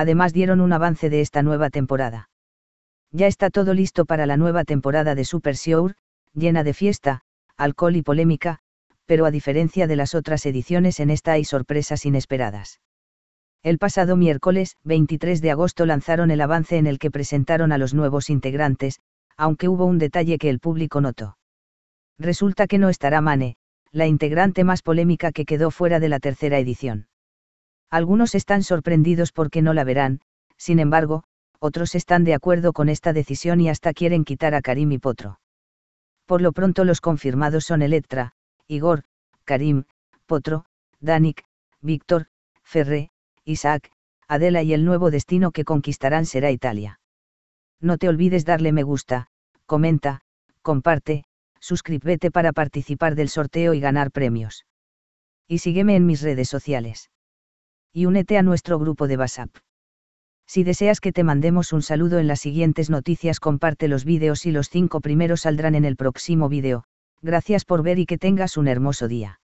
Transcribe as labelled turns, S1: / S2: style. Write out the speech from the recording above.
S1: Además dieron un avance de esta nueva temporada. Ya está todo listo para la nueva temporada de Super Sure, llena de fiesta, alcohol y polémica, pero a diferencia de las otras ediciones en esta hay sorpresas inesperadas. El pasado miércoles, 23 de agosto, lanzaron el avance en el que presentaron a los nuevos integrantes, aunque hubo un detalle que el público notó. Resulta que no estará Mane, la integrante más polémica que quedó fuera de la tercera edición. Algunos están sorprendidos porque no la verán, sin embargo, otros están de acuerdo con esta decisión y hasta quieren quitar a Karim y Potro. Por lo pronto los confirmados son Electra, Igor, Karim, Potro, Danik, Víctor, Ferré, Isaac, Adela y el nuevo destino que conquistarán será Italia. No te olvides darle me gusta, comenta, comparte, suscríbete para participar del sorteo y ganar premios. Y sígueme en mis redes sociales. Y únete a nuestro grupo de WhatsApp. Si deseas que te mandemos un saludo en las siguientes noticias comparte los vídeos y los cinco primeros saldrán en el próximo vídeo, gracias por ver y que tengas un hermoso día.